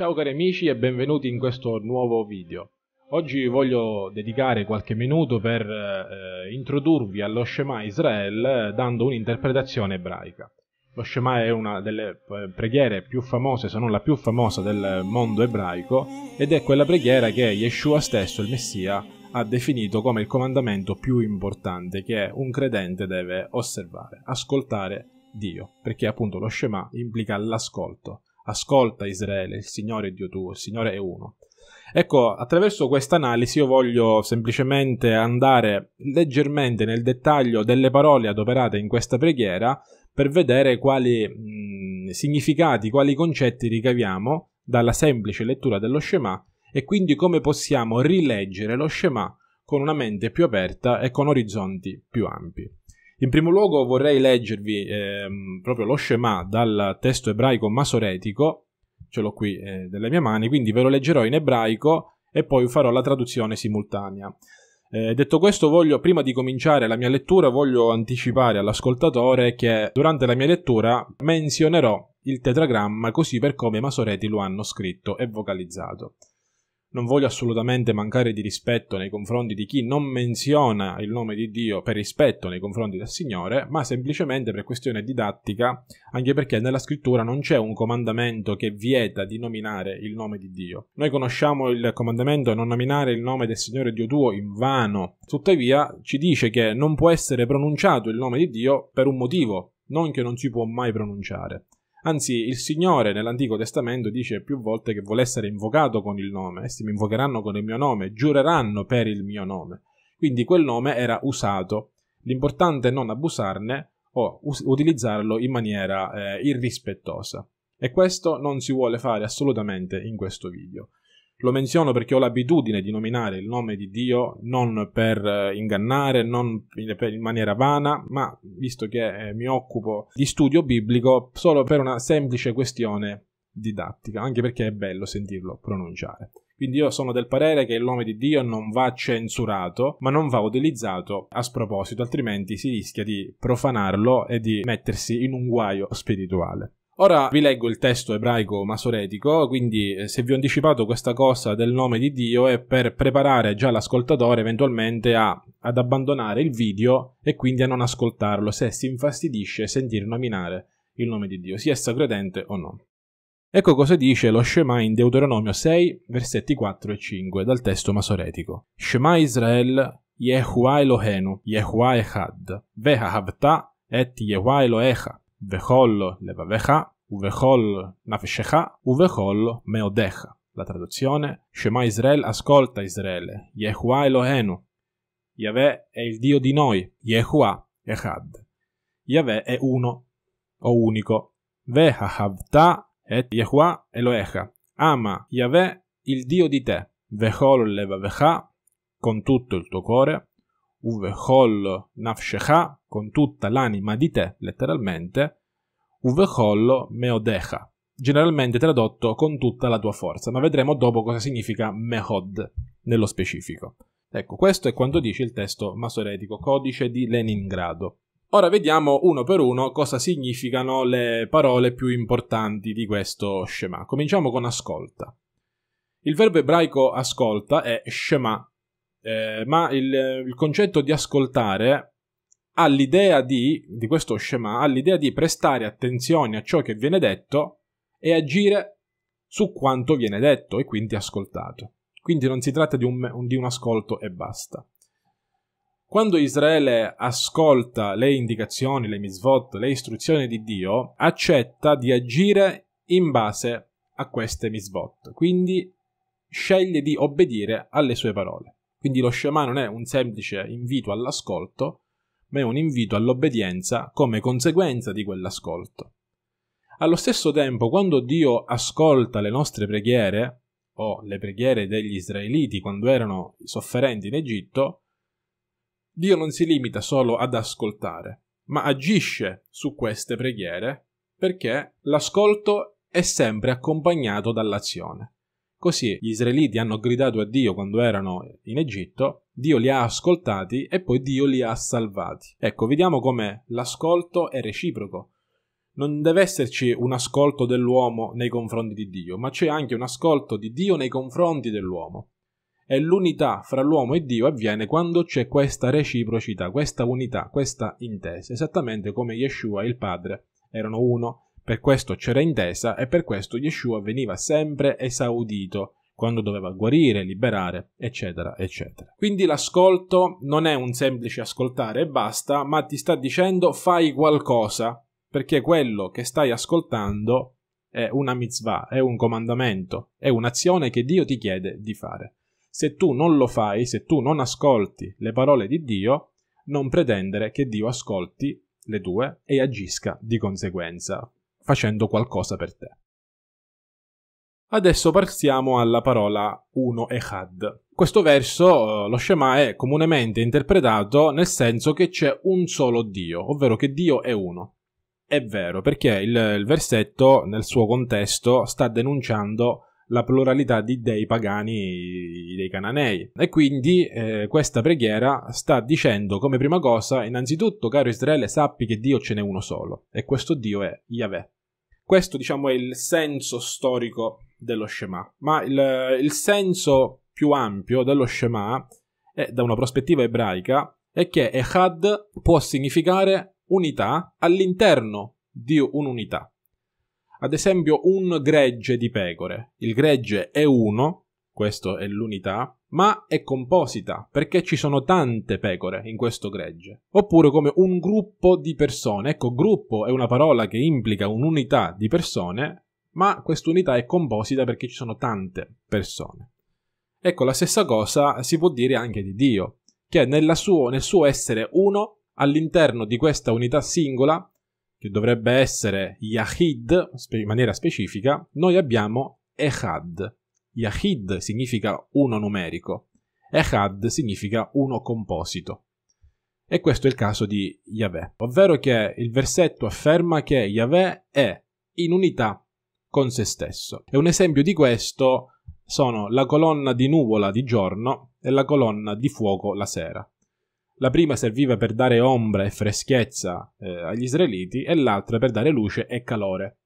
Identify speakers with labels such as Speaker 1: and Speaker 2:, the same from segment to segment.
Speaker 1: Ciao cari amici e benvenuti in questo nuovo video. Oggi voglio dedicare qualche minuto per eh, introdurvi allo Shema Israel eh, dando un'interpretazione ebraica. Lo Shema è una delle eh, preghiere più famose, se non la più famosa del mondo ebraico, ed è quella preghiera che Yeshua stesso, il Messia, ha definito come il comandamento più importante che un credente deve osservare, ascoltare Dio, perché appunto lo Shema implica l'ascolto. Ascolta Israele, il Signore è Dio tuo, il Signore è uno. Ecco, attraverso questa analisi io voglio semplicemente andare leggermente nel dettaglio delle parole adoperate in questa preghiera per vedere quali mh, significati, quali concetti ricaviamo dalla semplice lettura dello Shema e quindi come possiamo rileggere lo Shema con una mente più aperta e con orizzonti più ampi. In primo luogo vorrei leggervi eh, proprio lo Shema dal testo ebraico masoretico, ce l'ho qui eh, nelle mie mani, quindi ve lo leggerò in ebraico e poi farò la traduzione simultanea. Eh, detto questo, voglio, prima di cominciare la mia lettura, voglio anticipare all'ascoltatore che durante la mia lettura menzionerò il tetragramma così per come i masoreti lo hanno scritto e vocalizzato. Non voglio assolutamente mancare di rispetto nei confronti di chi non menziona il nome di Dio per rispetto nei confronti del Signore, ma semplicemente per questione didattica, anche perché nella scrittura non c'è un comandamento che vieta di nominare il nome di Dio. Noi conosciamo il comandamento non nominare il nome del Signore Dio tuo in vano, tuttavia ci dice che non può essere pronunciato il nome di Dio per un motivo, non che non si può mai pronunciare. Anzi, il Signore nell'Antico Testamento dice più volte che vuole essere invocato con il nome. Essi mi invocheranno con il mio nome, giureranno per il mio nome. Quindi quel nome era usato. L'importante è non abusarne o us- utilizzarlo in maniera eh, irrispettosa. E questo non si vuole fare assolutamente in questo video. Lo menziono perché ho l'abitudine di nominare il nome di Dio non per eh, ingannare, non in maniera vana, ma visto che eh, mi occupo di studio biblico solo per una semplice questione didattica, anche perché è bello sentirlo pronunciare. Quindi io sono del parere che il nome di Dio non va censurato, ma non va utilizzato a sproposito, altrimenti si rischia di profanarlo e di mettersi in un guaio spirituale. Ora vi leggo il testo ebraico masoretico, quindi eh, se vi ho anticipato questa cosa del nome di Dio è per preparare già l'ascoltatore eventualmente a, ad abbandonare il video e quindi a non ascoltarlo se si infastidisce sentire nominare il nome di Dio, sia esso credente o no. Ecco cosa dice lo Shema in Deuteronomio 6, versetti 4 e 5 dal testo masoretico. Shema Israel, Yehuah Elohenu, Yehuah Echad, Ve'ahavta et Yehuah Elohecha, Vechol levavecha, uvechol nafshecha, uvechol meodecha. La traduzione, Shema Israel, ascolta Israele, Yehuah Elohenu. Yahweh è il Dio di noi, Yehuah Echad. Yahweh è uno o unico. Vehahavta et Yehuah Elohecha. Ama Yahweh il Dio di te. Vechol levavecha, con tutto il tuo cuore, uvechol nafshecha, con tutta l'anima di te, letteralmente, uvechol meodecha, generalmente tradotto con tutta la tua forza, ma vedremo dopo cosa significa mehod nello specifico. Ecco, questo è quanto dice il testo masoretico, codice di Leningrado. Ora vediamo uno per uno cosa significano le parole più importanti di questo Shema. Cominciamo con ascolta. Il verbo ebraico ascolta è Shema, eh, ma il, il, concetto di ascoltare ha l'idea di, di questo Shema, ha l'idea di prestare attenzione a ciò che viene detto e agire su quanto viene detto e quindi ascoltato. Quindi non si tratta di un, di un ascolto e basta. Quando Israele ascolta le indicazioni, le misvot, le istruzioni di Dio, accetta di agire in base a queste misvot, quindi sceglie di obbedire alle sue parole. Quindi lo Shema non è un semplice invito all'ascolto, ma è un invito all'obbedienza come conseguenza di quell'ascolto. Allo stesso tempo, quando Dio ascolta le nostre preghiere, o le preghiere degli israeliti quando erano sofferenti in Egitto, Dio non si limita solo ad ascoltare, ma agisce su queste preghiere perché l'ascolto è sempre accompagnato dall'azione. Così gli israeliti hanno gridato a Dio quando erano in Egitto, Dio li ha ascoltati e poi Dio li ha salvati. Ecco, vediamo come l'ascolto è reciproco. non deve esserci un ascolto dell'uomo nei confronti di Dio, ma c'è anche un ascolto di Dio nei confronti dell'uomo. E l'unità fra l'uomo e Dio avviene quando c'è questa reciprocità, questa unità, questa intesa, esattamente come Yeshua e il Padre erano uno, per questo c'era intesa e per questo Yeshua veniva sempre esaudito quando doveva guarire, liberare, eccetera, eccetera. Quindi l'ascolto non è un semplice ascoltare e basta, ma ti sta dicendo fai qualcosa, perché quello che stai ascoltando è una mitzvah, è un comandamento, è un'azione che Dio ti chiede di fare. Se tu non lo fai, se tu non ascolti le parole di Dio, non pretendere che Dio ascolti le tue e agisca di conseguenza, facendo qualcosa per te. Adesso passiamo alla parola uno echad. Questo verso, eh, lo Shema, è comunemente interpretato nel senso che c'è un solo Dio, ovvero che Dio è uno. È vero, perché il, il versetto nel suo contesto sta denunciando la pluralità di dei pagani dei cananei. E quindi eh, questa preghiera sta dicendo come prima cosa, innanzitutto, caro Israele, sappi che Dio ce n'è uno solo, e questo Dio è Yahweh. Questo, diciamo, è il senso storico dello Shema. Ma il, il senso più ampio dello Shema, è, da una prospettiva ebraica, è che Echad può significare unità all'interno di un'unità ad esempio un gregge di pecore. Il gregge è uno, questo è l'unità, ma è composita perché ci sono tante pecore in questo gregge. Oppure come un gruppo di persone. Ecco, gruppo è una parola che implica un'unità di persone, ma quest'unità è composita perché ci sono tante persone. Ecco, la stessa cosa si può dire anche di Dio, che suo, nel suo essere uno, all'interno di questa unità singola, che dovrebbe essere Yahid in maniera specifica, noi abbiamo Echad. Yahid significa uno numerico, Echad significa uno composito. E questo è il caso di Yahweh, ovvero che il versetto afferma che Yahweh è in unità con se stesso. E un esempio di questo sono la colonna di nuvola di giorno e la colonna di fuoco la sera. La prima serviva per dare ombra e freschezza eh, agli israeliti e l'altra per dare luce e calore.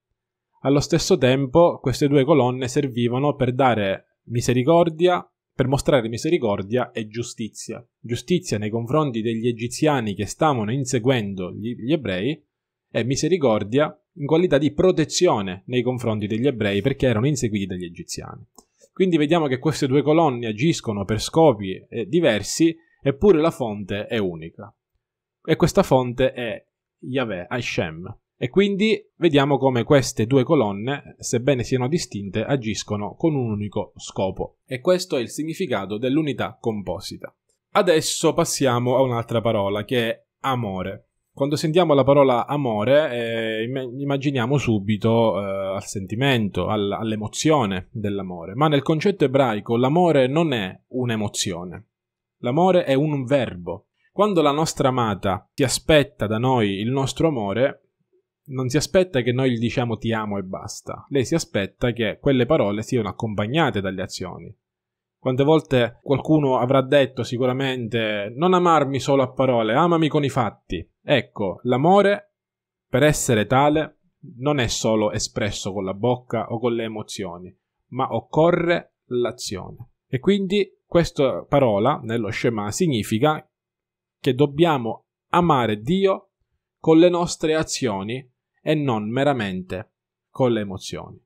Speaker 1: Allo stesso tempo queste due colonne servivano per dare misericordia, per mostrare misericordia e giustizia. Giustizia nei confronti degli egiziani che stavano inseguendo gli, gli ebrei e misericordia in qualità di protezione nei confronti degli ebrei perché erano inseguiti dagli egiziani. Quindi vediamo che queste due colonne agiscono per scopi eh, diversi eppure la fonte è unica. E questa fonte è Yahweh, Hashem. E quindi vediamo come queste due colonne, sebbene siano distinte, agiscono con un unico scopo. E questo è il significato dell'unità composita. Adesso passiamo a un'altra parola che è amore. Quando sentiamo la parola amore, eh, immaginiamo subito eh, al sentimento, all- all'emozione dell'amore, ma nel concetto ebraico l'amore non è un'emozione. L'amore è un verbo. Quando la nostra amata si aspetta da noi il nostro amore, non si aspetta che noi gli diciamo ti amo e basta. Lei si aspetta che quelle parole siano accompagnate dalle azioni. Quante volte qualcuno avrà detto sicuramente non amarmi solo a parole, amami con i fatti. Ecco, l'amore, per essere tale, non è solo espresso con la bocca o con le emozioni, ma occorre l'azione. E quindi questa parola nello Shema significa che dobbiamo amare Dio con le nostre azioni e non meramente con le emozioni.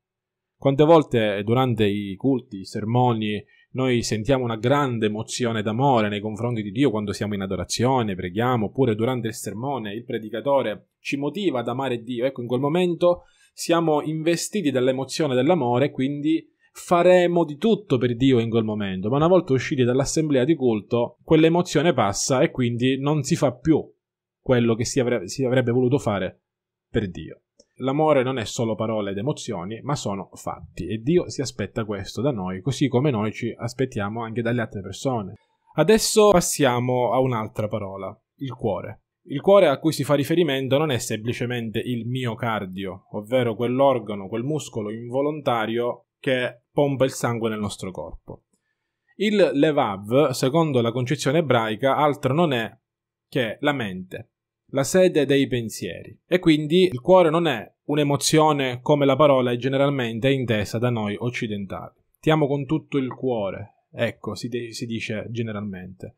Speaker 1: Quante volte durante i culti, i sermoni, noi sentiamo una grande emozione d'amore nei confronti di Dio quando siamo in adorazione, preghiamo, oppure durante il sermone il predicatore ci motiva ad amare Dio. Ecco, in quel momento siamo investiti dall'emozione dell'amore, quindi faremo di tutto per Dio in quel momento, ma una volta usciti dall'assemblea di culto, quell'emozione passa e quindi non si fa più quello che si avrebbe, si avrebbe voluto fare per Dio. L'amore non è solo parole ed emozioni, ma sono fatti e Dio si aspetta questo da noi, così come noi ci aspettiamo anche dalle altre persone. Adesso passiamo a un'altra parola, il cuore. Il cuore a cui si fa riferimento non è semplicemente il miocardio, ovvero quell'organo, quel muscolo involontario che pompa il sangue nel nostro corpo. Il Levav, secondo la concezione ebraica, altro non è che la mente. La sede dei pensieri. E quindi il cuore non è un'emozione come la parola è generalmente intesa da noi occidentali. Ti amo con tutto il cuore, ecco, si, de- si dice generalmente.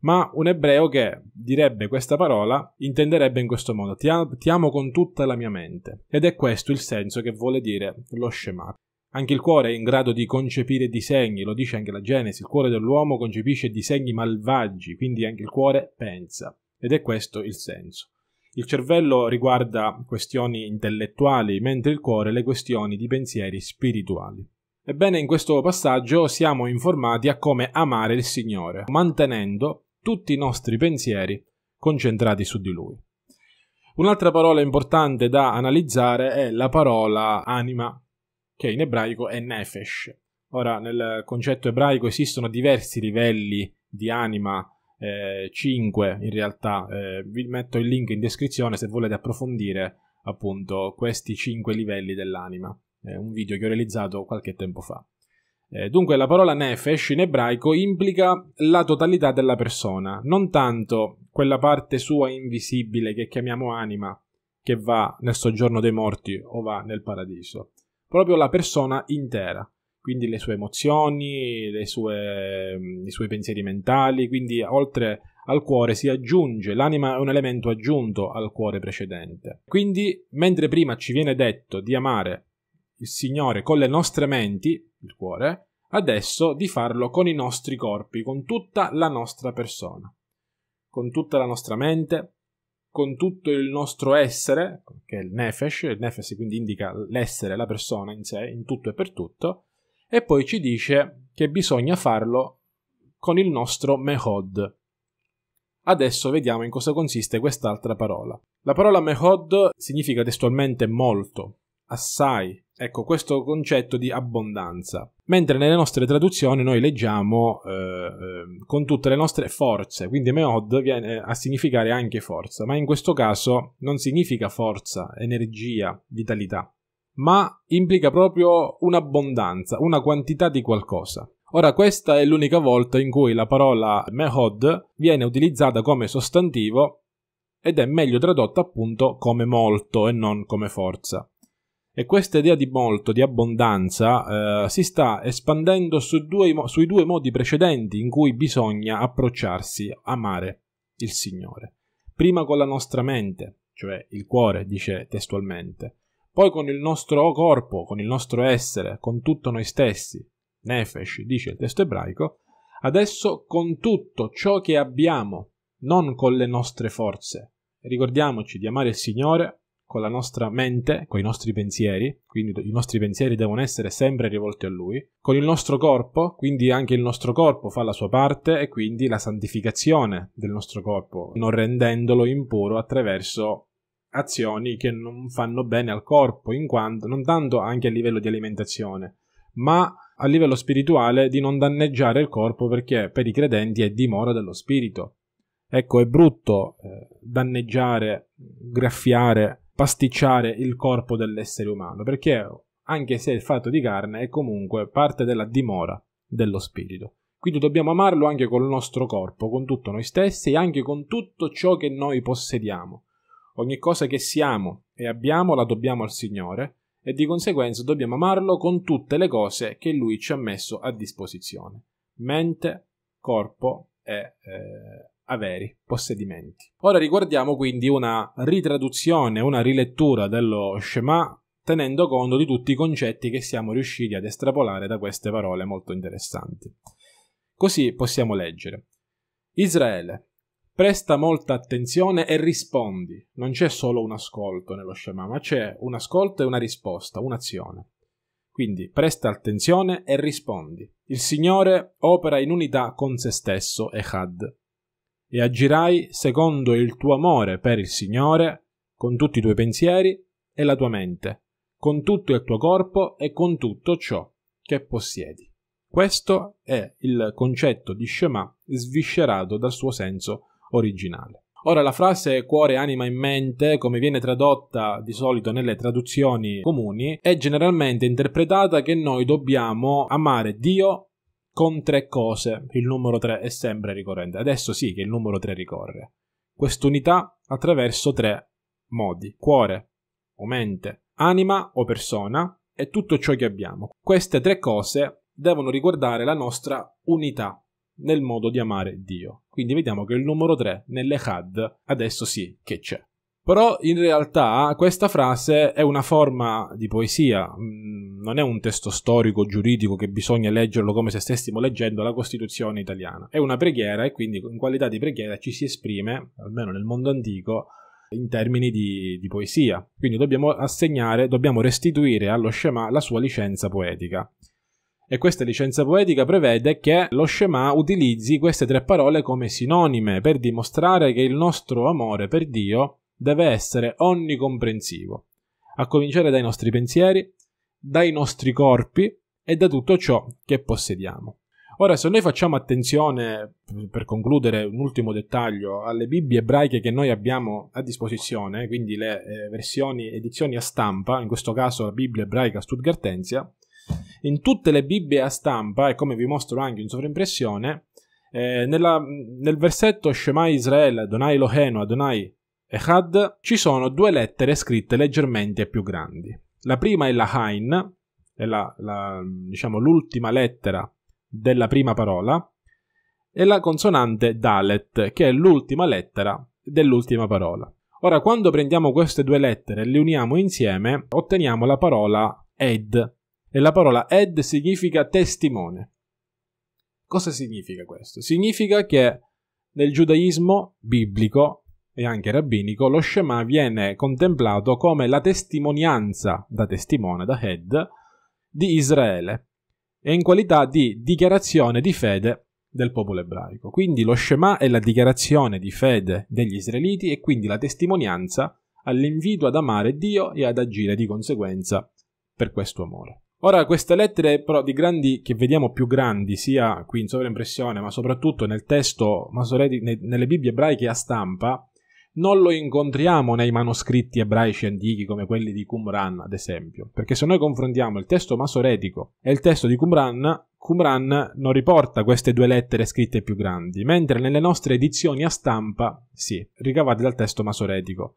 Speaker 1: Ma un ebreo che direbbe questa parola intenderebbe in questo modo: ti, am- ti amo con tutta la mia mente. Ed è questo il senso che vuole dire lo Shema. Anche il cuore è in grado di concepire disegni, lo dice anche la Genesi, il cuore dell'uomo concepisce disegni malvagi, quindi anche il cuore pensa. Ed è questo il senso. Il cervello riguarda questioni intellettuali, mentre il cuore le questioni di pensieri spirituali. Ebbene, in questo passaggio siamo informati a come amare il Signore, mantenendo tutti i nostri pensieri concentrati su di Lui. Un'altra parola importante da analizzare è la parola anima, che in ebraico è nefesh. Ora, nel concetto ebraico esistono diversi livelli di anima 5 in realtà. Eh, vi metto il link in descrizione se volete approfondire appunto questi 5 livelli dell'anima. È un video che ho realizzato qualche tempo fa. Eh, dunque la parola nefesh in ebraico implica la totalità della persona, non tanto quella parte sua invisibile che chiamiamo anima, che va nel soggiorno dei morti o va nel paradiso, proprio la persona intera quindi le sue emozioni, le sue, mm, i suoi pensieri mentali, quindi oltre al cuore si aggiunge, l'anima è un elemento aggiunto al cuore precedente. Quindi, mentre prima ci viene detto di amare il Signore con le nostre menti, il cuore, adesso di farlo con i nostri corpi, con tutta la nostra persona, con tutta la nostra mente, con tutto il nostro essere, che è il nefesh, il nefesh quindi indica l'essere, la persona in sé, in tutto e per tutto, e poi ci dice che bisogna farlo con il nostro mehod. Adesso vediamo in cosa consiste quest'altra parola. La parola mehod significa testualmente molto, assai, ecco questo concetto di abbondanza. Mentre nelle nostre traduzioni noi leggiamo eh, eh, con tutte le nostre forze, quindi mehod viene a significare anche forza, ma in questo caso non significa forza, energia, vitalità, ma implica proprio un'abbondanza, una quantità di qualcosa. Ora, questa è l'unica volta in cui la parola mehod viene utilizzata come sostantivo ed è meglio tradotta appunto come molto e non come forza. E questa idea di molto, di abbondanza, eh, si sta espandendo su due, sui due modi precedenti in cui bisogna approcciarsi, amare il Signore. Prima con la nostra mente, cioè il cuore, dice testualmente, poi con il nostro corpo, con il nostro essere, con tutto noi stessi, nefesh, dice il testo ebraico, adesso con tutto ciò che abbiamo, non con le nostre forze. Ricordiamoci di amare il Signore con la nostra mente, con i nostri pensieri, quindi i nostri pensieri devono essere sempre rivolti a Lui, con il nostro corpo, quindi anche il nostro corpo fa la sua parte e quindi la santificazione del nostro corpo, non rendendolo impuro attraverso azioni che non fanno bene al corpo, in quanto non tanto anche a livello di alimentazione, ma a livello spirituale di non danneggiare il corpo perché per i credenti è dimora dello spirito. Ecco, è brutto eh, danneggiare, graffiare, pasticciare il corpo dell'essere umano, perché anche se è fatto di carne è comunque parte della dimora dello spirito. Quindi dobbiamo amarlo anche col nostro corpo, con tutto noi stessi e anche con tutto ciò che noi possediamo Ogni cosa che siamo e abbiamo la dobbiamo al Signore e di conseguenza dobbiamo amarlo con tutte le cose che Lui ci ha messo a disposizione. Mente, corpo e eh, averi, possedimenti. Ora riguardiamo quindi una ritraduzione, una rilettura dello Shema tenendo conto di tutti i concetti che siamo riusciti ad estrapolare da queste parole molto interessanti. Così possiamo leggere. Israele, presta molta attenzione e rispondi. Non c'è solo un ascolto nello Shema, ma c'è un ascolto e una risposta, un'azione. Quindi presta attenzione e rispondi. Il Signore opera in unità con se stesso, Echad, e agirai secondo il tuo amore per il Signore, con tutti i tuoi pensieri e la tua mente, con tutto il tuo corpo e con tutto ciò che possiedi. Questo è il concetto di Shema sviscerato dal suo senso originale. Ora la frase cuore, anima e mente, come viene tradotta di solito nelle traduzioni comuni, è generalmente interpretata che noi dobbiamo amare Dio con tre cose. Il numero tre è sempre ricorrente. Adesso sì che il numero tre ricorre. Quest'unità attraverso tre modi: cuore o mente, anima o persona e tutto ciò che abbiamo. Queste tre cose devono riguardare la nostra unità nel modo di amare Dio. Quindi vediamo che il numero 3 nell'Echad adesso sì che c'è. Però in realtà questa frase è una forma di poesia, mm, non è un testo storico, giuridico che bisogna leggerlo come se stessimo leggendo la Costituzione italiana. È una preghiera e quindi in qualità di preghiera ci si esprime, almeno nel mondo antico, in termini di, di poesia. Quindi dobbiamo assegnare, dobbiamo restituire allo Shema la sua licenza poetica. E questa licenza poetica prevede che lo Shema utilizzi queste tre parole come sinonime per dimostrare che il nostro amore per Dio deve essere onnicomprensivo, a cominciare dai nostri pensieri, dai nostri corpi e da tutto ciò che possediamo. Ora, se noi facciamo attenzione, per concludere un ultimo dettaglio, alle Bibbie ebraiche che noi abbiamo a disposizione, quindi le eh, versioni, edizioni a stampa, in questo caso la Bibbia ebraica Stuttgartensia, in tutte le Bibbie a stampa, e come vi mostro anche in sovraimpressione, eh, nella, nel versetto Shema Israele, Adonai Elohenu, Adonai Echad ci sono due lettere scritte leggermente più grandi. La prima è la Hain, è la, la, diciamo, l'ultima lettera della prima parola, e la consonante Dalet, che è l'ultima lettera dell'ultima parola. Ora, quando prendiamo queste due lettere e le uniamo insieme, otteniamo la parola Ed, e la parola Ed significa testimone. Cosa significa questo? Significa che nel giudaismo biblico e anche rabbinico, lo Shema viene contemplato come la testimonianza da testimone, da head, di Israele e in qualità di dichiarazione di fede del popolo ebraico. Quindi lo Shema è la dichiarazione di fede degli israeliti e quindi la testimonianza all'invito ad amare Dio e ad agire di conseguenza per questo amore. Ora, queste lettere però di grandi che vediamo più grandi, sia qui in sovraimpressione, ma soprattutto nel testo masoreti, nelle Bibbie ebraiche a stampa, non lo incontriamo nei manoscritti ebraici antichi come quelli di Qumran, ad esempio, perché se noi confrontiamo il testo masoretico e il testo di Qumran, Qumran non riporta queste due lettere scritte più grandi, mentre nelle nostre edizioni a stampa, sì, ricavate dal testo masoretico.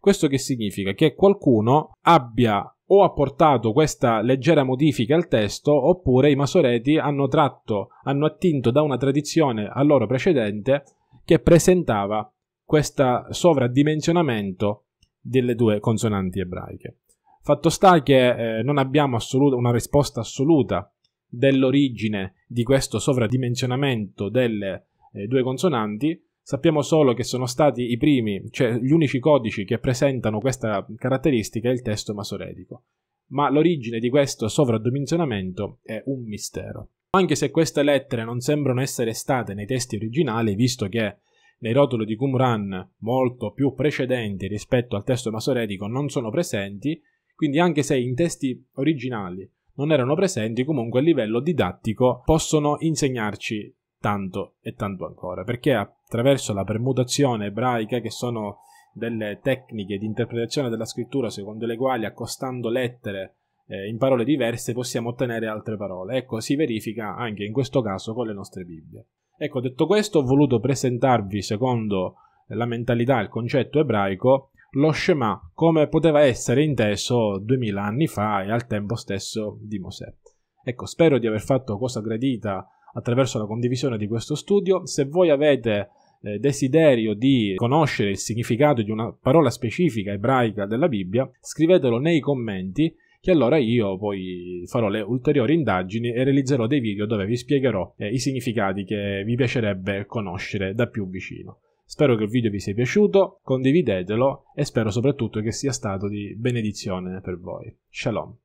Speaker 1: Questo che significa? Che qualcuno abbia o apportato questa leggera modifica al testo, oppure i masoreti hanno tratto, hanno attinto da una tradizione a loro precedente che presentava questo sovradimensionamento delle due consonanti ebraiche. Fatto sta che eh, non abbiamo assoluta, una risposta assoluta dell'origine di questo sovradimensionamento delle eh, due consonanti, sappiamo solo che sono stati i primi, cioè gli unici codici che presentano questa caratteristica è il testo masoretico. Ma l'origine di questo sovradimensionamento è un mistero. Anche se queste lettere non sembrano essere state nei testi originali, visto che nei rotoli di Qumran molto più precedenti rispetto al testo masoretico non sono presenti, quindi anche se in testi originali non erano presenti, comunque a livello didattico possono insegnarci tanto e tanto ancora, perché attraverso la permutazione ebraica, che sono delle tecniche di interpretazione della scrittura secondo le quali accostando lettere eh, in parole diverse possiamo ottenere altre parole. Ecco, si verifica anche in questo caso con le nostre Bibbie. Ecco, detto questo, ho voluto presentarvi, secondo la mentalità il concetto ebraico, lo Shema come poteva essere inteso duemila anni fa e al tempo stesso di Mosè. Ecco, spero di aver fatto cosa gradita attraverso la condivisione di questo studio. Se voi avete eh, desiderio di conoscere il significato di una parola specifica ebraica della Bibbia, scrivetelo nei commenti che allora io poi farò le ulteriori indagini e realizzerò dei video dove vi spiegherò eh, i significati che vi piacerebbe conoscere da più vicino. Spero che il video vi sia piaciuto, condividetelo e spero soprattutto che sia stato di benedizione per voi. Shalom.